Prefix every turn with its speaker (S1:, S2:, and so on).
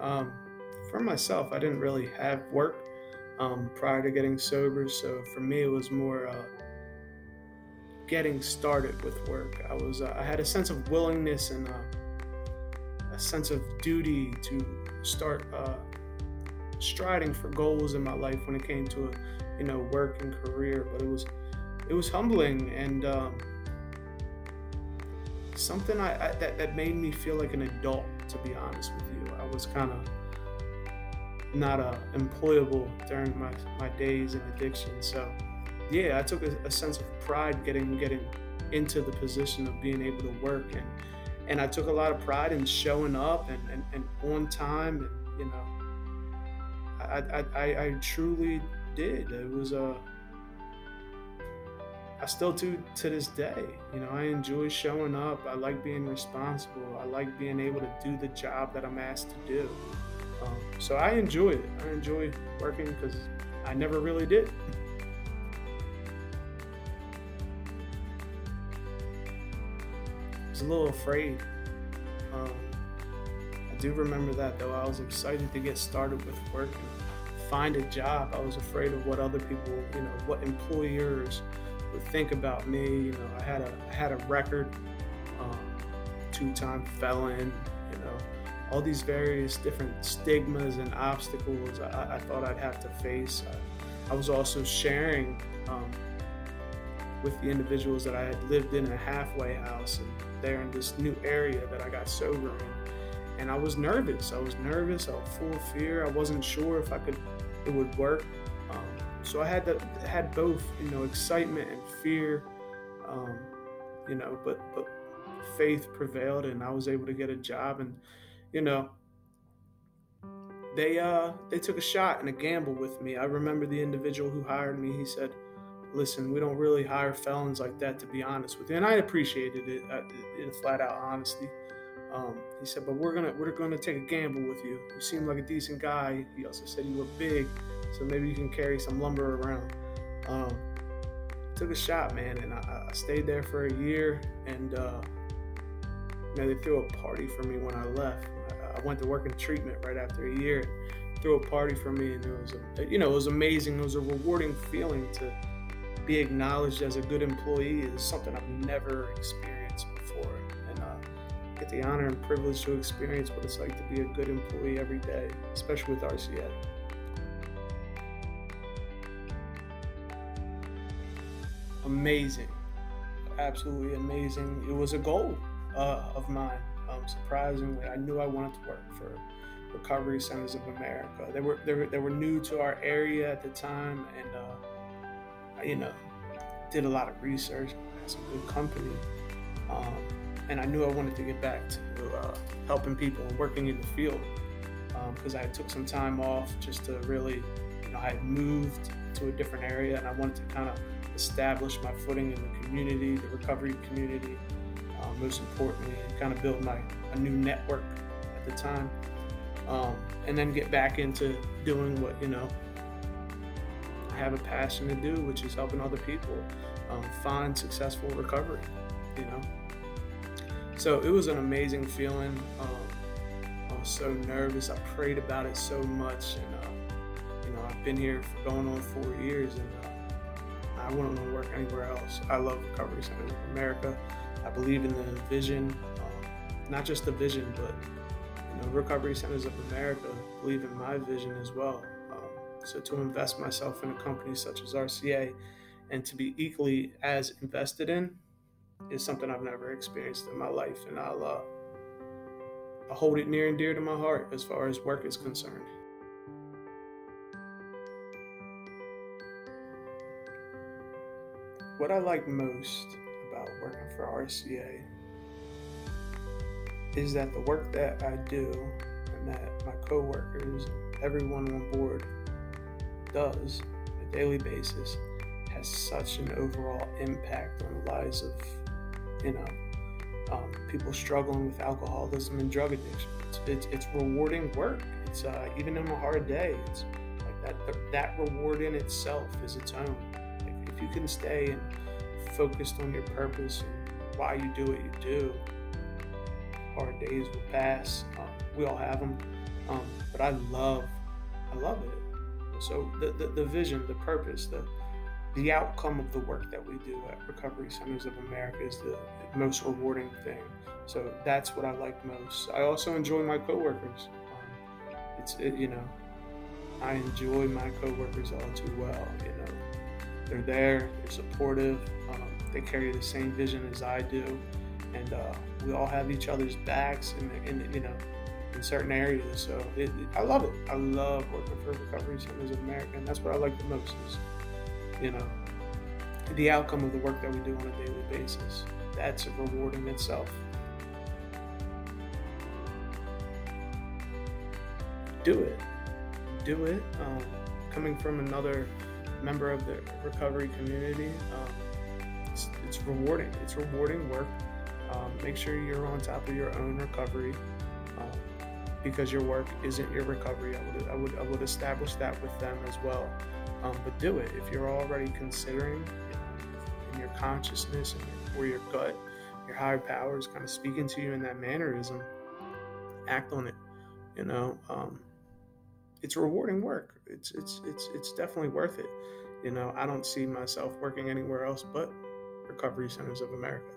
S1: Um, for myself, I didn't really have work um, prior to getting sober, so for me, it was more uh, getting started with work. I was uh, I had a sense of willingness and uh, a sense of duty to start uh, striding for goals in my life when it came to you know work and career. But it was it was humbling and um, something I, I, that that made me feel like an adult. To be honest with you, I was kind of not uh, employable during my, my days in addiction. So, yeah, I took a, a, sense of pride getting getting into the position of being able to work, and and I took a lot of pride in showing up and, and, and on time, and you know, I, I, I truly did. It was a I still do to this day. You know, I enjoy showing up. I like being responsible. I like being able to do the job that I'm asked to do. Um, so I enjoy it. I enjoy working because I never really did. I was a little afraid. Um, I do remember that though. I was excited to get started with work and find a job. I was afraid of what other people, you know, what employers would think about me. You know, I had a I had a record, um, two-time felon. You know, all these various different stigmas and obstacles I, I thought I'd have to face. I, I was also sharing um, with the individuals that I had lived in a halfway house and there in this new area that I got sober in. And I was nervous. I was nervous. I was full of fear. I wasn't sure if I could, it would work. Um, so I had had both, you know, excitement and fear. Um, you know, but but faith prevailed, and I was able to get a job. And you know, they uh they took a shot and a gamble with me. I remember the individual who hired me. He said, "Listen, we don't really hire felons like that, to be honest with you." And I appreciated it, uh, in flat out honesty. Um, he said, "But we're gonna we're gonna take a gamble with you. You seem like a decent guy." He also said you were big, so maybe you can carry some lumber around. Um, took a shot, man, and I, I, stayed there for a year. And uh, they threw a party for me when I left. I went to work in treatment right after a year. Threw a party for me, and it was, a, you know, it was amazing. It was a rewarding feeling to be acknowledged as a good employee. Is something I've never experienced get the honor and privilege to experience what it's like to be a good employee every day, especially with RCA. Amazing, absolutely amazing. It was a goal uh, of mine um, surprisingly, I knew I wanted to work for Recovery Centers of America. They were they were, they were new to our area at the time, and uh, you know, did a lot of research. Had some good company, um, and I knew I wanted to get back to uh, helping people and working in the field because um, I took some time off just to really, you know, I had moved to a different area, and I wanted to kind of establish my footing in the community, the recovery community um, most importantly, kind of build my a new network at the time, um, and then get back into doing what you know I have a passion to do, which is helping other people um, find successful recovery. You know, so it was an amazing feeling. Um, I was so nervous. I prayed about it so much, and uh, you know, I've been here for going on four years, and uh, I wouldn't want to work anywhere else. I love Recovery Centers of America. I believe in the vision, um, not just the vision, but you know, Recovery Centers of America believe in my vision as well. Um, so to invest myself in a company such as RCA and to be equally as invested in is something I've never experienced in my life, and I'll uh, I hold it near and dear to my heart as far as work is concerned. What I like most about working for RCA is that the work that I do and that my coworkers, everyone on board does on a daily basis has such an overall impact on the lives of, you know, um, people struggling with alcoholism and drug addiction. It's, it's, it's rewarding work. It's uh, even in a hard day. It's like that. That reward in itself is its own. Like if you can stay and focused on your purpose and why you do what you do, hard days will pass. Uh, we all have them. Um, but I love, I love it. So the, the, the vision, the purpose, the the outcome of the work that we do at Recovery Centers of America is the most rewarding thing. So that's what I like most. I also enjoy my coworkers. Um, it's it, you know, I enjoy my coworkers all too well. You know, they're there, they're supportive, um, they carry the same vision as I do, and uh, we all have each other's backs in, in you know in certain areas. So it, it, I love it. I love working for Recovery Centers of America, and that's what I like the most. Is, you know, the outcome of the work that we do on a daily basis. That's a reward in itself. Do it. Do it. Um, coming from another member of the recovery community, um, it's, it's, rewarding. It's rewarding work. Um, make sure you're on top of your own recovery um, because your work isn't your recovery. I would, I would, I would establish that with them as well. Um, but do it if you're already considering in your consciousness or your gut, your higher power is kind of speaking to you in that mannerism. Act on it. You know, um, it's rewarding work. It's it's it's it's definitely worth it. You know, I don't see myself working anywhere else but Recovery Centers of America.